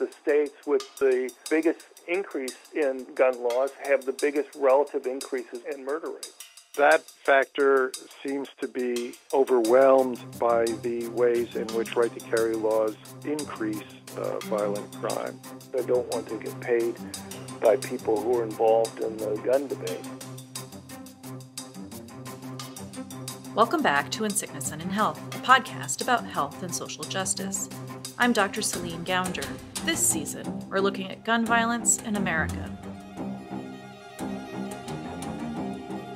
the states with the biggest increase in gun laws have the biggest relative increases in murder rates. That factor seems to be overwhelmed by the ways in which right to carry laws increase uh, violent crime. I don't want to get paid by people who are involved in the gun debate. Welcome back to In Sickness and in Health, a podcast about health and social justice. I'm Dr. Celine Gounder. This season, we're looking at gun violence in America.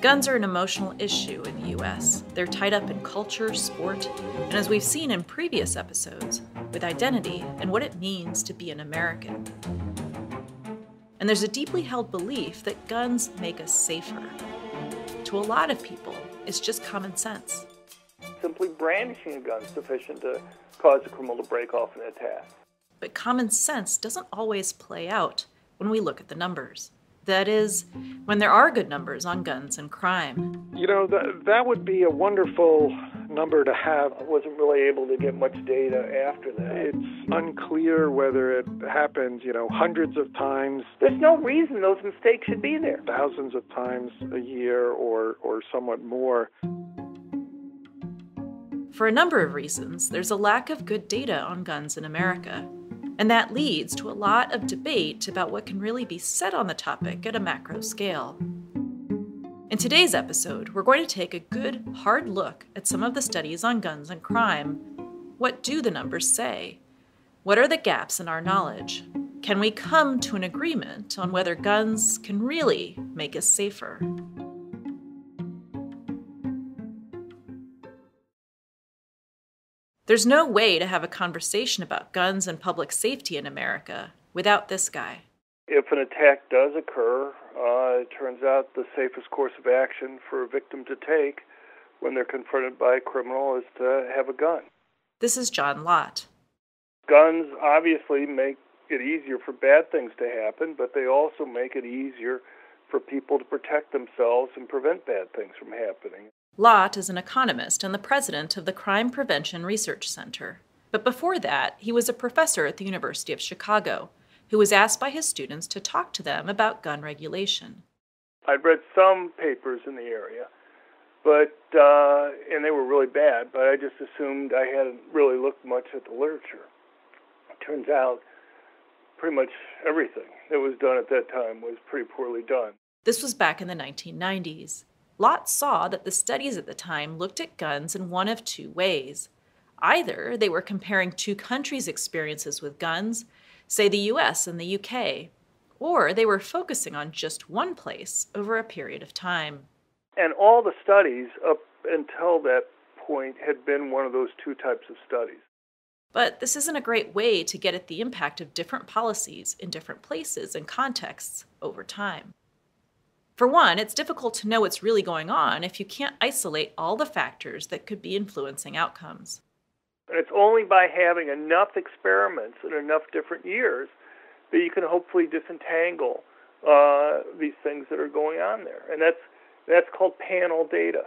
Guns are an emotional issue in the US. They're tied up in culture, sport, and as we've seen in previous episodes, with identity and what it means to be an American. And there's a deeply held belief that guns make us safer. To a lot of people, it's just common sense. Simply brandishing a gun sufficient to cause a criminal to break off an attack. But common sense doesn't always play out when we look at the numbers. That is, when there are good numbers on guns and crime. You know, that, that would be a wonderful number to have. I wasn't really able to get much data after that. It's unclear whether it happens, you know, hundreds of times. There's no reason those mistakes should be there. Thousands of times a year or, or somewhat more. For a number of reasons, there's a lack of good data on guns in America. And that leads to a lot of debate about what can really be said on the topic at a macro scale. In today's episode, we're going to take a good, hard look at some of the studies on guns and crime. What do the numbers say? What are the gaps in our knowledge? Can we come to an agreement on whether guns can really make us safer? There's no way to have a conversation about guns and public safety in America without this guy. If an attack does occur, uh, it turns out the safest course of action for a victim to take when they're confronted by a criminal is to have a gun. This is John Lott. Guns obviously make it easier for bad things to happen, but they also make it easier for people to protect themselves and prevent bad things from happening. Lott is an economist and the president of the Crime Prevention Research Center. But before that, he was a professor at the University of Chicago who was asked by his students to talk to them about gun regulation. I'd read some papers in the area, but uh, and they were really bad. But I just assumed I hadn't really looked much at the literature. It turns out, pretty much everything that was done at that time was pretty poorly done. This was back in the 1990s. Lott saw that the studies at the time looked at guns in one of two ways. Either they were comparing two countries' experiences with guns, say the US and the UK, or they were focusing on just one place over a period of time. And all the studies up until that point had been one of those two types of studies. But this isn't a great way to get at the impact of different policies in different places and contexts over time. For one, it's difficult to know what's really going on if you can't isolate all the factors that could be influencing outcomes. And it's only by having enough experiments in enough different years that you can hopefully disentangle uh, these things that are going on there. And that's, that's called panel data.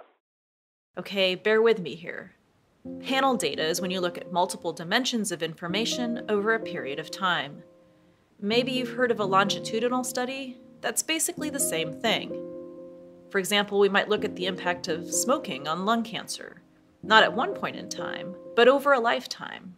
Okay, bear with me here. Panel data is when you look at multiple dimensions of information over a period of time. Maybe you've heard of a longitudinal study, that's basically the same thing. For example, we might look at the impact of smoking on lung cancer, not at one point in time, but over a lifetime.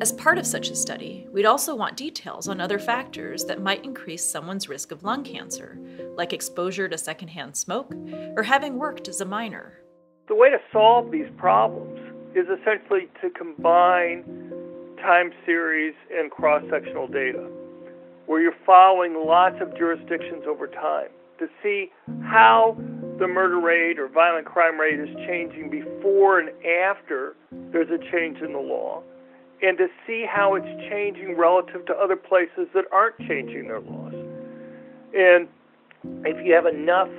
As part of such a study, we'd also want details on other factors that might increase someone's risk of lung cancer, like exposure to secondhand smoke or having worked as a miner. The way to solve these problems is essentially to combine time series and cross sectional data where you're following lots of jurisdictions over time to see how the murder rate or violent crime rate is changing before and after there's a change in the law, and to see how it's changing relative to other places that aren't changing their laws. And if you have enough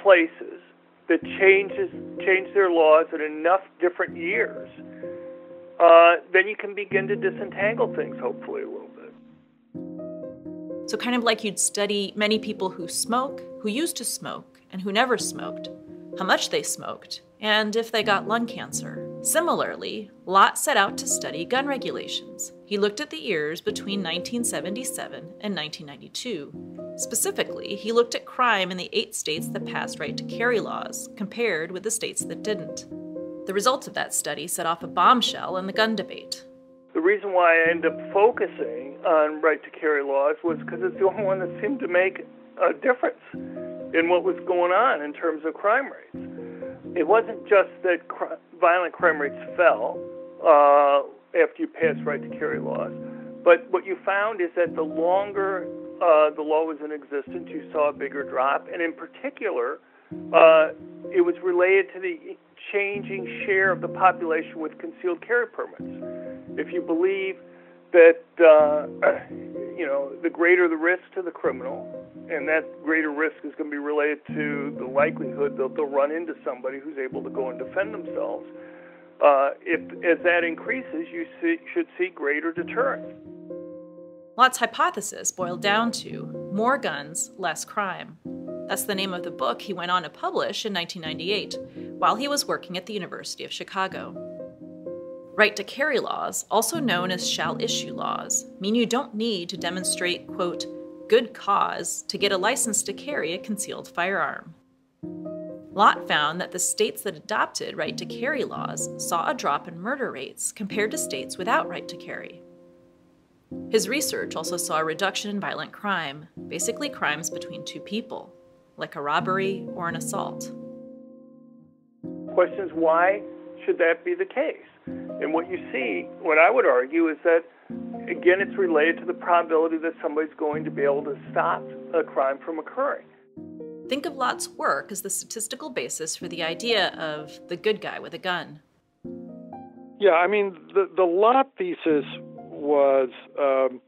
places that changes change their laws in enough different years, uh, then you can begin to disentangle things, hopefully, a little. So, kind of like you'd study many people who smoke, who used to smoke, and who never smoked, how much they smoked, and if they got lung cancer. Similarly, Lott set out to study gun regulations. He looked at the years between 1977 and 1992. Specifically, he looked at crime in the eight states that passed right to carry laws, compared with the states that didn't. The results of that study set off a bombshell in the gun debate. The reason why I ended up focusing on right to carry laws was because it's the only one that seemed to make a difference in what was going on in terms of crime rates. It wasn't just that cr- violent crime rates fell uh, after you passed right to carry laws, but what you found is that the longer uh, the law was in existence, you saw a bigger drop, and in particular, uh, it was related to the changing share of the population with concealed carry permits. If you believe that uh, you know the greater the risk to the criminal, and that greater risk is going to be related to the likelihood that they'll run into somebody who's able to go and defend themselves. Uh, if as that increases, you see, should see greater deterrence. Lott's hypothesis boiled down to more guns, less crime. That's the name of the book he went on to publish in 1998 while he was working at the University of Chicago. Right to carry laws, also known as shall issue laws, mean you don't need to demonstrate, quote, good cause to get a license to carry a concealed firearm. Lott found that the states that adopted right to carry laws saw a drop in murder rates compared to states without right to carry. His research also saw a reduction in violent crime, basically crimes between two people, like a robbery or an assault. Questions why should that be the case? And what you see, what I would argue, is that again, it's related to the probability that somebody's going to be able to stop a crime from occurring. Think of Lott's work as the statistical basis for the idea of the good guy with a gun. Yeah, I mean, the, the Lott thesis was um,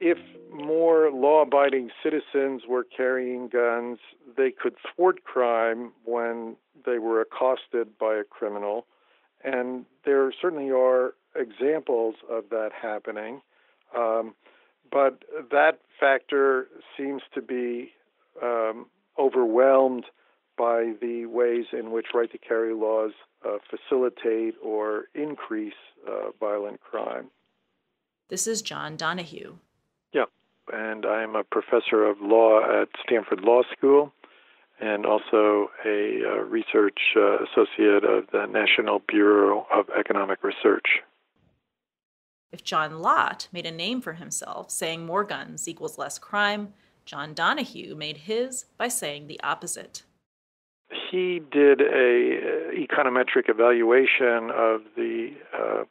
if more law abiding citizens were carrying guns, they could thwart crime when they were accosted by a criminal. And there certainly are examples of that happening. Um, but that factor seems to be um, overwhelmed by the ways in which right to carry laws uh, facilitate or increase uh, violent crime. This is John Donohue. Yeah, and I'm a professor of law at Stanford Law School and also a uh, research uh, associate of the National Bureau of Economic Research. If John Lott made a name for himself saying more guns equals less crime, John Donohue made his by saying the opposite. He did a econometric evaluation of the uh,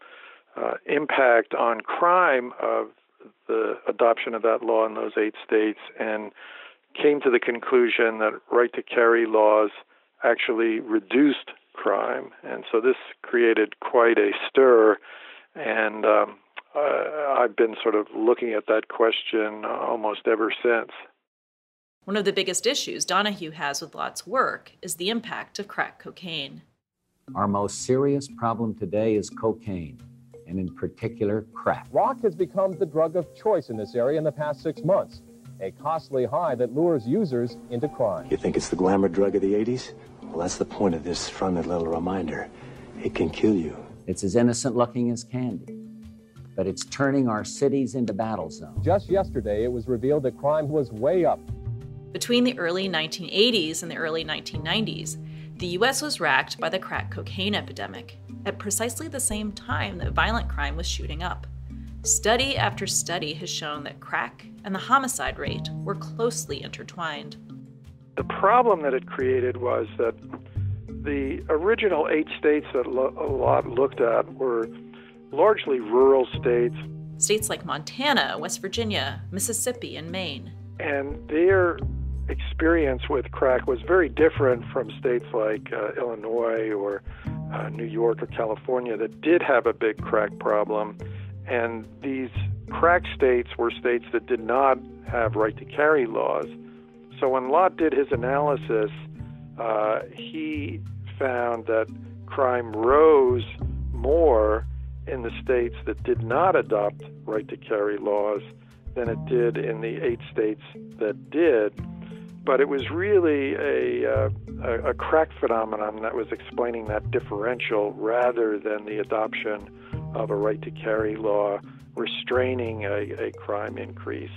uh, impact on crime of the adoption of that law in those eight states and came to the conclusion that right to carry laws actually reduced crime. And so this created quite a stir. And um, uh, I've been sort of looking at that question almost ever since. One of the biggest issues Donohue has with Lott's work is the impact of crack cocaine. Our most serious problem today is cocaine, and in particular, crack. Rock has become the drug of choice in this area in the past six months, a costly high that lures users into crime. You think it's the glamour drug of the 80s? Well, that's the point of this friendly little reminder. It can kill you. It's as innocent looking as candy but it's turning our cities into battle zones. Just yesterday, it was revealed that crime was way up. Between the early 1980s and the early 1990s, the US was racked by the crack cocaine epidemic at precisely the same time that violent crime was shooting up. Study after study has shown that crack and the homicide rate were closely intertwined. The problem that it created was that the original eight states that a Lott looked at were largely rural states. States like Montana, West Virginia, Mississippi, and Maine. And their experience with crack was very different from states like uh, Illinois or uh, New York or California that did have a big crack problem. And these crack states were states that did not have right to carry laws. So when Lott did his analysis, uh, he found that crime rose more in the states that did not adopt right to carry laws than it did in the eight states that did. but it was really a, uh, a, a crack phenomenon that was explaining that differential rather than the adoption of a right to carry law restraining a, a crime increase.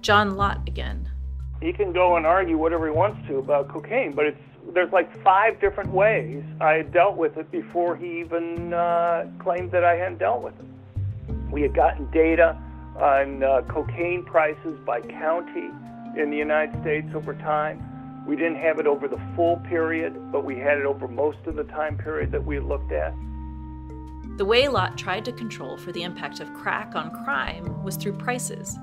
John Lott again. He can go and argue whatever he wants to about cocaine, but it's there's like five different ways I had dealt with it before he even uh, claimed that I hadn't dealt with it. We had gotten data on uh, cocaine prices by county in the United States over time. We didn't have it over the full period, but we had it over most of the time period that we looked at. The way Lott tried to control for the impact of crack on crime was through prices.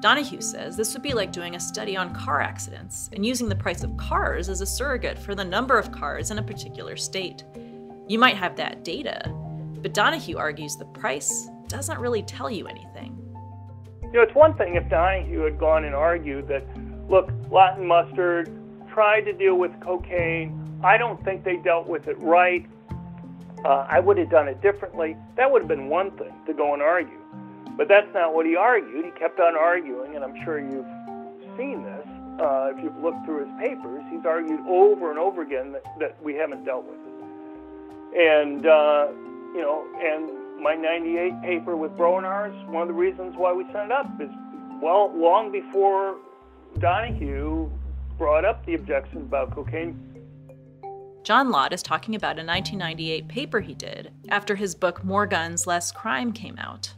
Donohue says this would be like doing a study on car accidents and using the price of cars as a surrogate for the number of cars in a particular state. You might have that data, but Donohue argues the price doesn't really tell you anything. You know, it's one thing if Donohue had gone and argued that, look, and Mustard tried to deal with cocaine. I don't think they dealt with it right. Uh, I would have done it differently. That would have been one thing to go and argue. But that's not what he argued. He kept on arguing, and I'm sure you've seen this. Uh, if you've looked through his papers, he's argued over and over again that, that we haven't dealt with it. And, uh, you know, and my 98 paper with Bronars, one of the reasons why we sent it up is, well, long before Donohue brought up the objection about cocaine. John Lott is talking about a 1998 paper he did after his book More Guns, Less Crime came out.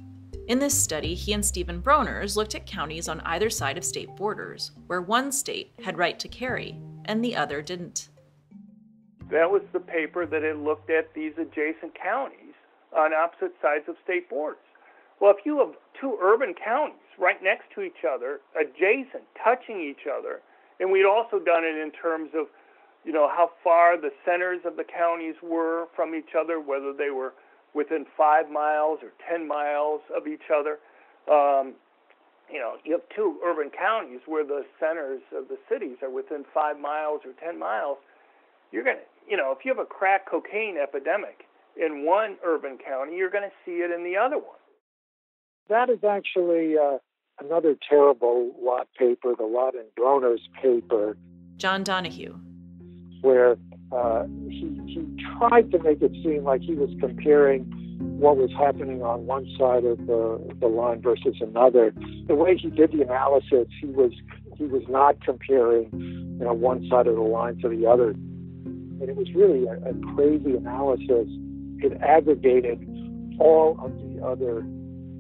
In this study, he and Stephen Bronars looked at counties on either side of state borders, where one state had right to carry and the other didn't. That was the paper that had looked at these adjacent counties on opposite sides of state borders. Well, if you have two urban counties right next to each other, adjacent, touching each other, and we'd also done it in terms of, you know, how far the centers of the counties were from each other, whether they were within five miles or 10 miles of each other. Um, you know, you have two urban counties where the centers of the cities are within five miles or 10 miles. You're going to, you know, if you have a crack cocaine epidemic in one urban county, you're going to see it in the other one. That is actually uh, another terrible Lott paper, the Lott and Bronars paper. John Donohue. Where uh, he, he tried to make it seem like he was comparing what was happening on one side of the, the line versus another. The way he did the analysis, he was he was not comparing you know one side of the line to the other, and it was really a, a crazy analysis. It aggregated all of the other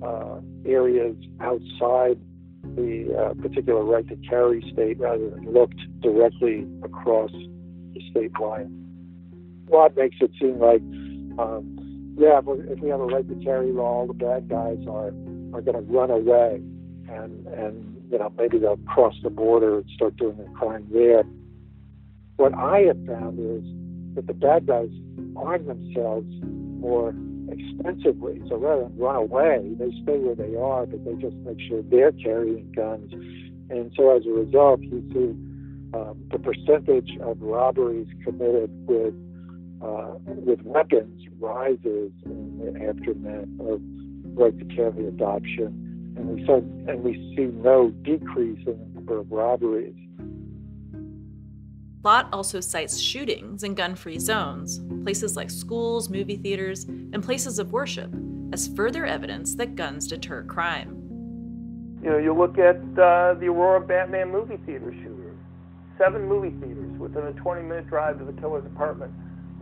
uh, areas outside the uh, particular right to carry state rather than looked directly across state line. Lott makes it seem like, um, yeah, if we have a right to carry law, all the bad guys are are going to run away, and and you know maybe they'll cross the border and start doing their crime there. What I have found is that the bad guys arm themselves more expensively. So rather than run away, they stay where they are, but they just make sure they're carrying guns. And so as a result, you see um, the percentage of robberies committed with uh, with weapons rises in the aftermath of right to carry adoption, and we saw, and we see no decrease in the number of robberies. Lott also cites shootings in gun free zones, places like schools, movie theaters, and places of worship, as further evidence that guns deter crime. You know, you look at uh, the Aurora Batman movie theater shooter. Seven movie theaters within a 20 minute drive to the killer's apartment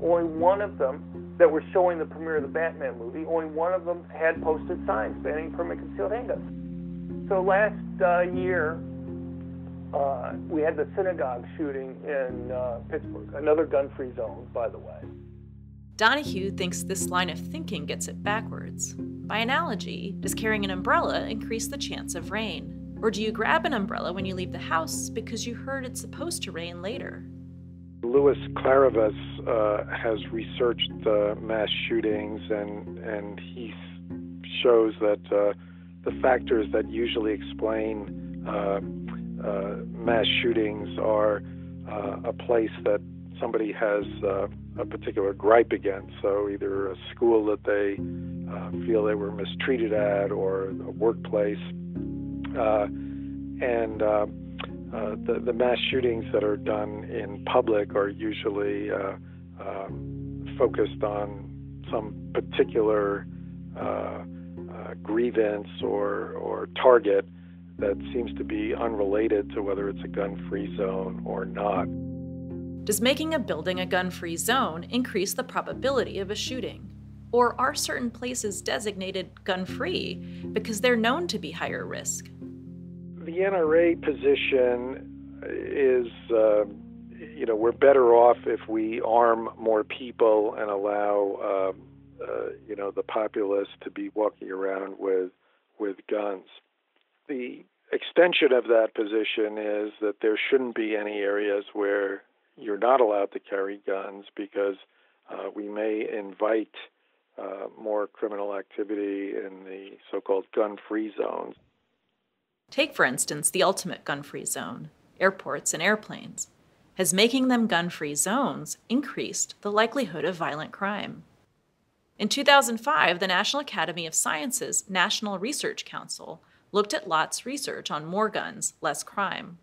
only one of them that were showing the premiere of the Batman movie, only one of them had posted signs banning permit concealed handguns. So last uh, year, uh, we had the synagogue shooting in uh, Pittsburgh, another gun free zone, by the way. Donohue thinks this line of thinking gets it backwards. By analogy, does carrying an umbrella increase the chance of rain? Or do you grab an umbrella when you leave the house because you heard it's supposed to rain later? Louis Klarevas uh, has researched uh, mass shootings, and and he shows that uh, the factors that usually explain uh, uh, mass shootings are uh, a place that somebody has a particular gripe against. So either a school that they feel they were mistreated at, or a workplace, and uh, the, the mass shootings that are done in public are usually uh, um, focused on some particular uh, uh, grievance or, or target that seems to be unrelated to whether it's a gun free zone or not. Does making a building a gun free zone increase the probability of a shooting? Or are certain places designated gun free because they're known to be higher risk? The NRA position is, uh, you know, we're better off if we arm more people and allow, uh, uh, you know, the populace to be walking around with with guns. The extension of that position is that there shouldn't be any areas where you're not allowed to carry guns because uh, we may invite uh, more criminal activity in the so called gun free zones. Take, for instance, the ultimate gun free zone airports and airplanes. Has making them gun free zones increased the likelihood of violent crime? In 2005, the National Academy of Sciences National Research Council looked at Lott's research on more guns, less crime.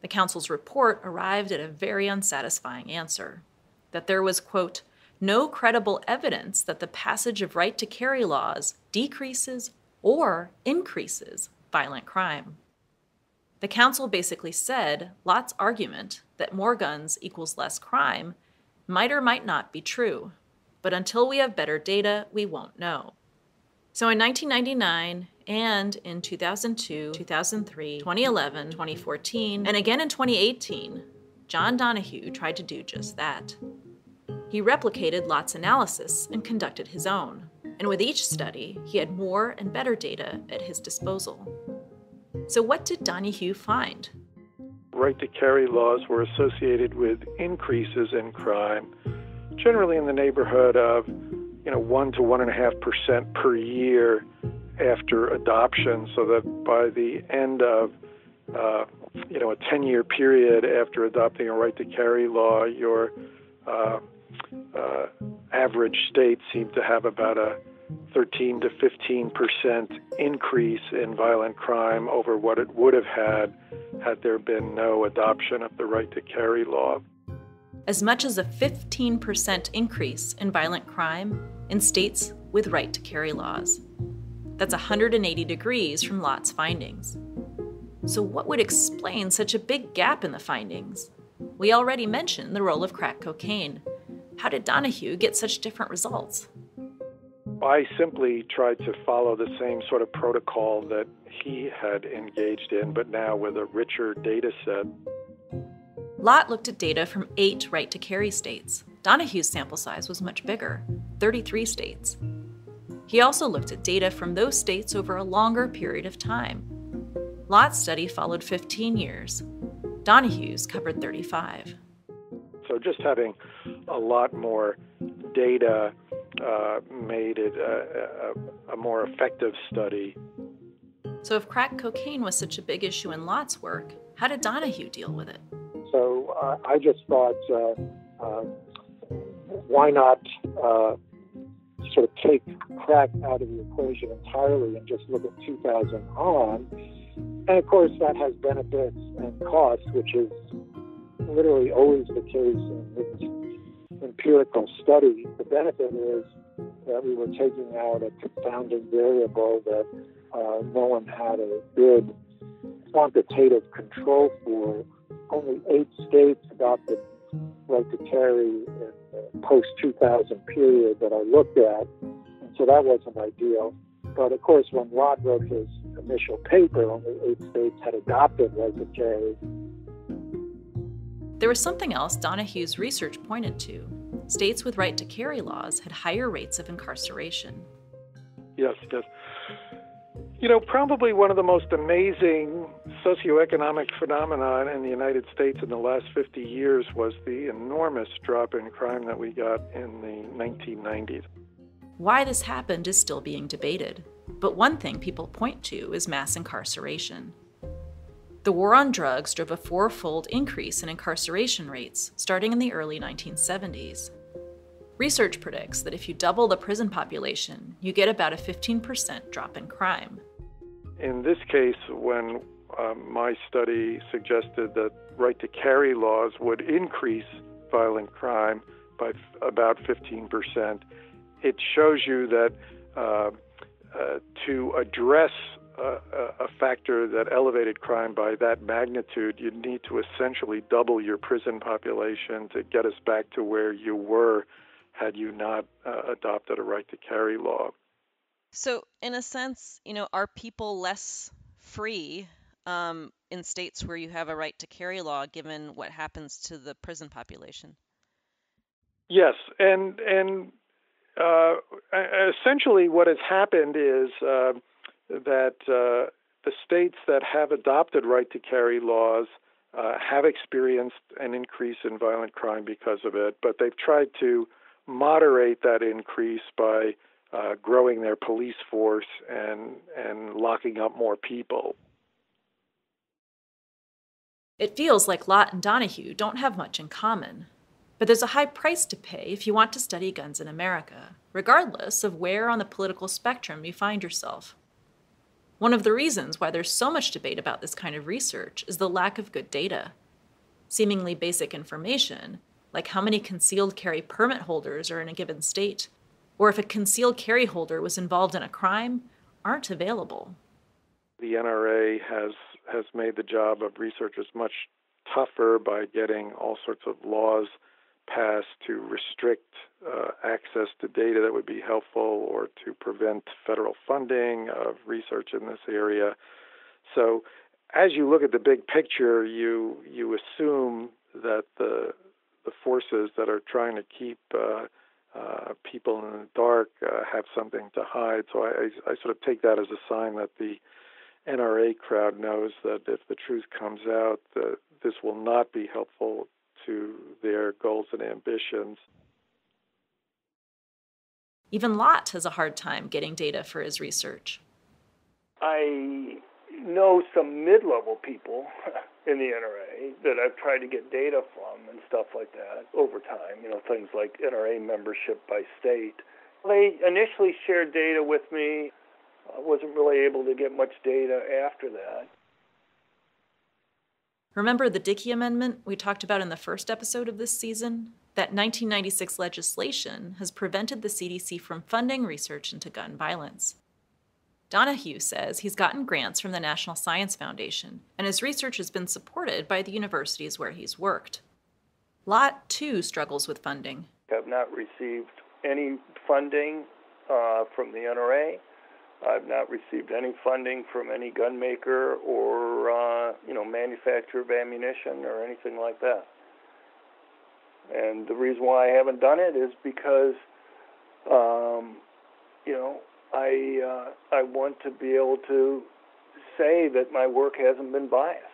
The Council's report arrived at a very unsatisfying answer that there was, quote, no credible evidence that the passage of right to carry laws decreases or increases violent crime. The council basically said Lott's argument that more guns equals less crime might or might not be true, but until we have better data, we won't know. So in 1999 and in 2002, 2003, 2011, 2014, and again in 2018, John Donohue tried to do just that. He replicated Lott's analysis and conducted his own, and with each study, he had more and better data at his disposal. So, what did Donohue find? Right to carry laws were associated with increases in crime, generally in the neighborhood of, you know, one to one and a half percent per year after adoption, so that by the end of uh, you know a 10-year period after adopting a right to carry law, your uh, uh, average state seemed to have about a 13 to 15 percent increase in violent crime over what it would have had had there been no adoption of the right to carry law. As much as a 15% increase in violent crime in states with right to carry laws. That's 180 degrees from Lott's findings. So, what would explain such a big gap in the findings? We already mentioned the role of crack cocaine, how did Donohue get such different results? I simply tried to follow the same sort of protocol that he had engaged in, but now with a richer data set. Lott looked at data from eight right to carry states. Donohue's sample size was much bigger 33 states. He also looked at data from those states over a longer period of time. Lott's study followed 15 years. Donohue's covered 35. So just having a lot more data uh, made it a, a, a, more effective study. So if crack cocaine was such a big issue in Lott's work, how did Donohue deal with it? So uh, I just thought, uh, uh why not uh, sort of take crack out of the equation entirely and just look at 2000 on? And of course, that has benefits and costs, which is literally always the case in this empirical study. The benefit is that we were taking out a confounding variable that uh, no one had a good quantitative control for. Only eight states adopted right to carry in the post 2000 period that I looked at, and so that wasn't ideal. But of course, when Lott wrote his initial paper, only eight states had adopted right to carry, there was something else Donohue's research pointed to. States with right to carry laws had higher rates of incarceration. Yes, yes. You know, probably one of the most amazing socioeconomic phenomenon in the United States in the last 50 years was the enormous drop in crime that we got in the 1990s. Why this happened is still being debated, but one thing people point to is mass incarceration. The war on drugs drove a fourfold increase in incarceration rates starting in the early 1970s. Research predicts that if you double the prison population, you get about a 15% drop in crime. In this case, when um, my study suggested that right to carry laws would increase violent crime by about 15%. It shows you that uh, uh, to address a, a factor that elevated crime by that magnitude, you'd need to essentially double your prison population to get us back to where you were had you not uh, adopted a right to carry law. So, in a sense, you know, are people less free um, in states where you have a right to carry law, given what happens to the prison population? Yes, and and uh, essentially what has happened is uh, that uh, the states that have adopted right to carry laws uh, have experienced an increase in violent crime because of it, but they've tried to moderate that increase by uh, growing their police force and and locking up more people. It feels like Lott and Donohue don't have much in common, but there's a high price to pay if you want to study guns in America, regardless of where on the political spectrum you find yourself. One of the reasons why there's so much debate about this kind of research is the lack of good data. Seemingly basic information, like how many concealed carry permit holders are in a given state, or if a concealed carry holder was involved in a crime, aren't available. The NRA has has made the job of researchers much tougher by getting all sorts of laws passed to restrict uh, access to data that would be helpful or to prevent federal funding of research in this area. So, as you look at the big picture, you you assume that the the forces that are trying to keep uh, uh, people in the dark uh, have something to hide. So I, I, I sort of take that as a sign that the NRA crowd knows that if the truth comes out, this will not be helpful to their goals and ambitions. Even Lott has a hard time getting data for his research. I know some mid level people in the NRA that I've tried to get data from and stuff like that over time, you know, things like NRA membership by state. They initially shared data with me. I wasn't really able to get much data after that. Remember the Dickey Amendment we talked about in the first episode of this season? That 1996 legislation has prevented the CDC from funding research into gun violence. Donohue says he's gotten grants from the National Science Foundation, and his research has been supported by the universities where he's worked. Lott, too, struggles with funding. I've not received any funding uh, from the NRA. I've not received any funding from any gun maker or uh, you know manufacturer of ammunition or anything like that. And the reason why I haven't done it is because um, you know I uh, I want to be able to say that my work hasn't been biased.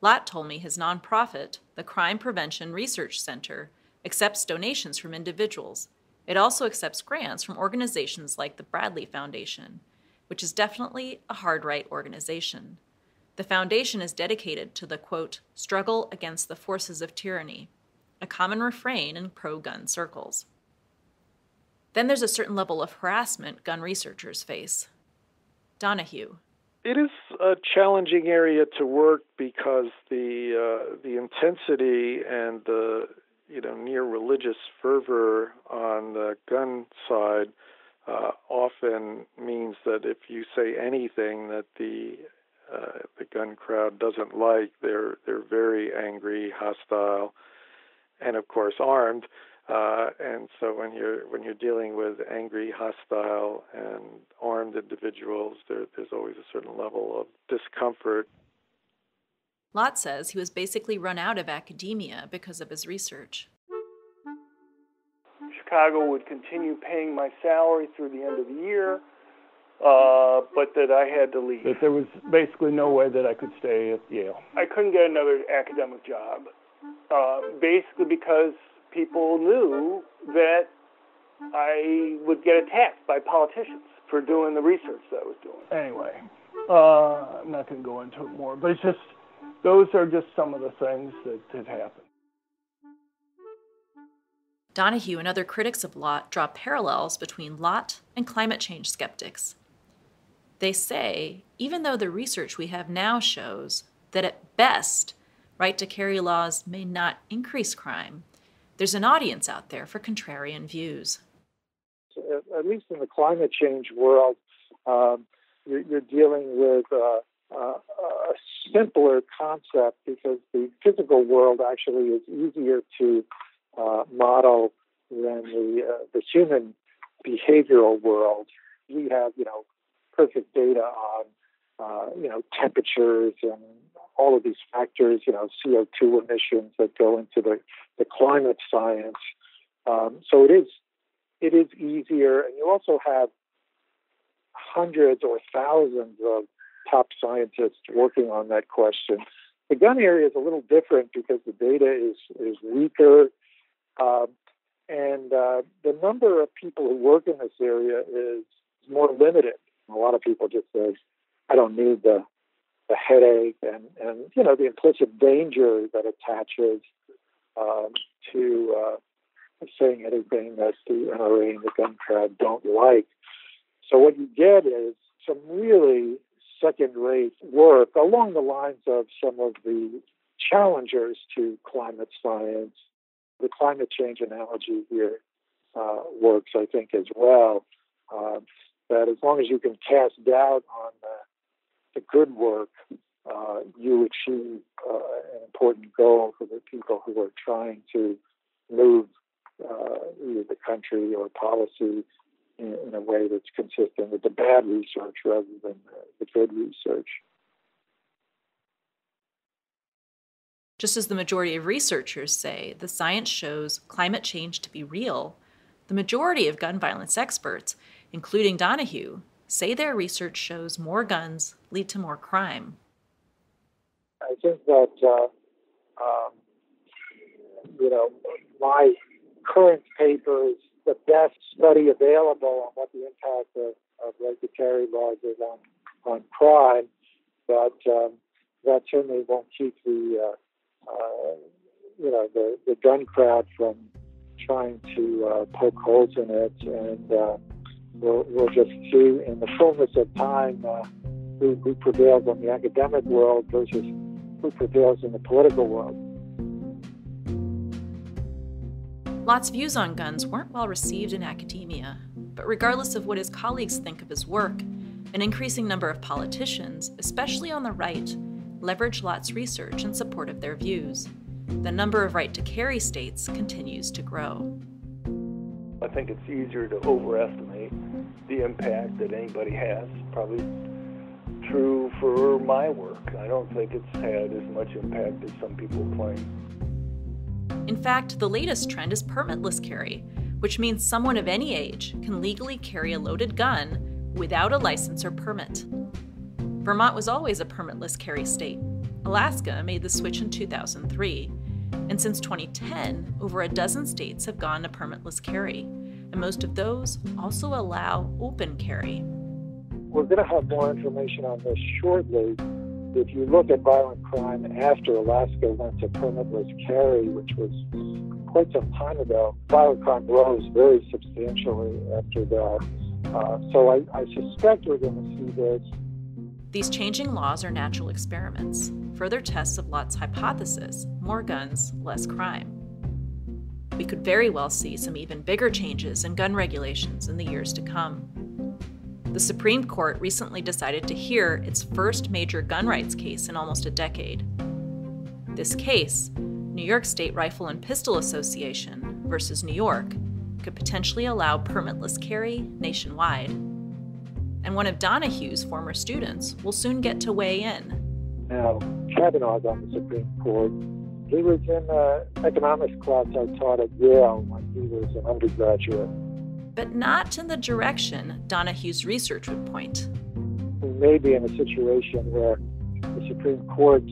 Lott told me his nonprofit, the Crime Prevention Research Center, accepts donations from individuals. It also accepts grants from organizations like the Bradley Foundation, which is definitely a hard right organization. The foundation is dedicated to the quote, struggle against the forces of tyranny, a common refrain in pro gun circles. Then there's a certain level of harassment gun researchers face. Donohue. It is a challenging area to work because the uh, the intensity and the you know near religious fervor on the gun side uh, often means that if you say anything that the uh, the gun crowd doesn't like, they're they're very angry, hostile, and of course armed. Uh, and so when you're when you're dealing with angry, hostile, and armed individuals, there, there's always a certain level of discomfort. Lott says he was basically run out of academia because of his research. Chicago would continue paying my salary through the end of the year, uh, but that I had to leave. That there was basically no way that I could stay at Yale. I couldn't get another academic job, uh, basically because people knew that I would get attacked by politicians for doing the research that I was doing. Anyway, uh, I'm not going to go into it more, but it's just those are just some of the things that had happened. Donohue and other critics of Lott draw parallels between Lott and climate change skeptics. They say, even though the research we have now shows that at best, right to carry laws may not increase crime, there's an audience out there for contrarian views. At least in the climate change world, um, you're, you're, dealing with uh, uh, a simpler concept because the physical world actually is easier to uh, model than the uh, the human behavioral world. We have, you know, perfect data on, uh, you know, temperatures and all of these factors, you know, CO2 emissions that go into the, the climate science. Um, so it is it is easier, and you also have hundreds or thousands of top scientists working on that question. The gun area is a little different because the data is is weaker, uh, and uh, the number of people who work in this area is more limited. A lot of people just say, "I don't need the the headache and, and you know the implicit danger that attaches um, to uh, saying anything that the NRA and the gun crowd don't like. So what you get is some really second-rate work along the lines of some of the challengers to climate science. The climate change analogy here uh, works, I think, as well. Uh, that as long as you can cast doubt on the the good work, uh, you achieve uh, an important goal for the people who are trying to move uh, the country or policy in, in, a way that's consistent with the bad research rather than the good research. Just as the majority of researchers say the science shows climate change to be real, the majority of gun violence experts, including Donohue, say their research shows more guns lead to more crime? I think that, uh, um, you know, my current paper is the best study available on what the impact of, of right to carry laws is on, on crime, but um, that certainly won't keep the, uh, uh, you know, the, the gun crowd from trying to uh, poke holes in it and uh, we'll, we'll just see in the fullness of time uh, who, who prevails in the academic world versus who prevails in the political world. Lott's views on guns weren't well received in academia, but regardless of what his colleagues think of his work, an increasing number of politicians, especially on the right, leverage Lott's research in support of their views. The number of right to carry states continues to grow. I think it's easier to overestimate the impact that anybody has. Probably true for my work. I don't think it's had as much impact as some people claim. In fact, the latest trend is permitless carry, which means someone of any age can legally carry a loaded gun without a license or permit. Vermont was always a permitless carry state. Alaska made the switch in 2003, and since 2010, over a dozen states have gone to permitless carry, and most of those also allow open carry. We're going to have more information on this shortly. If you look at violent crime after Alaska went to permitless carry, which was quite some time ago, violent crime rose very substantially after that. Uh, so I, I suspect we're going to see this these changing laws are natural experiments, further tests of Lott's hypothesis more guns, less crime. We could very well see some even bigger changes in gun regulations in the years to come. The Supreme Court recently decided to hear its first major gun rights case in almost a decade. This case, New York State Rifle and Pistol Association versus New York, could potentially allow permitless carry nationwide and one of Donohue's former students will soon get to weigh in. Now, Kavanaugh's on the Supreme Court. He was in the economics class I taught at Yale when he was an undergraduate. But not in the direction Donohue's research would point. We may be in a situation where the Supreme Court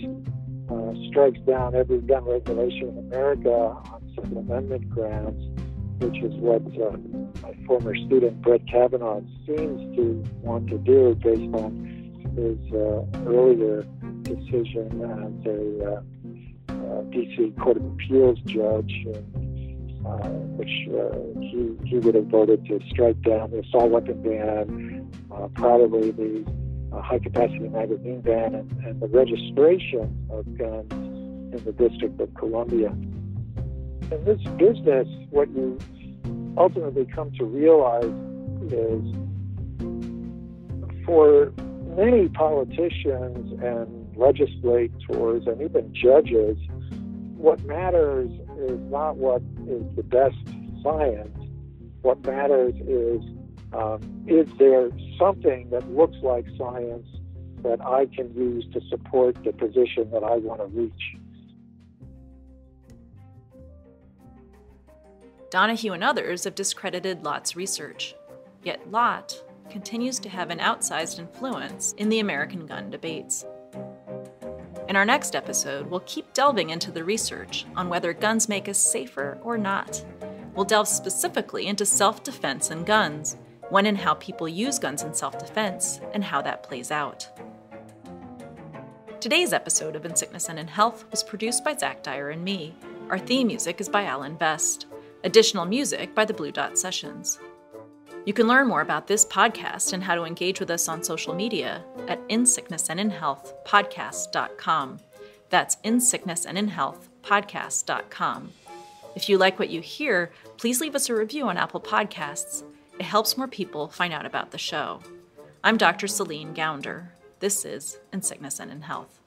uh, strikes down every gun regulation in America on Second Amendment grounds which is what uh, my former student Brett Kavanaugh seems to want to do based on his uh, earlier decision as a uh, uh DC Court of Appeals judge in uh, which uh, he, he would have voted to strike down the assault weapon ban, uh, probably the uh, high capacity magazine ban, and, and the registration of guns in the District of Columbia. In this business, what you ultimately come to realize is for many politicians and legislators and even judges, what matters is not what is the best science. What matters is um, is there something that looks like science that I can use to support the position that I want to reach? Donohue and others have discredited Lott's research. Yet Lott continues to have an outsized influence in the American gun debates. In our next episode, we'll keep delving into the research on whether guns make us safer or not. We'll delve specifically into self defense and guns, when and how people use guns in self defense, and how that plays out. Today's episode of In Sickness and in Health was produced by Zach Dyer and me. Our theme music is by Alan Best. Additional music by the Blue Dot Sessions. You can learn more about this podcast and how to engage with us on social media at In Sickness and in Health podcast.com. That's In Sickness and in Health podcast.com. If you like what you hear, please leave us a review on Apple Podcasts. It helps more people find out about the show. I'm Dr. Celine Gounder. This is In Sickness and in Health.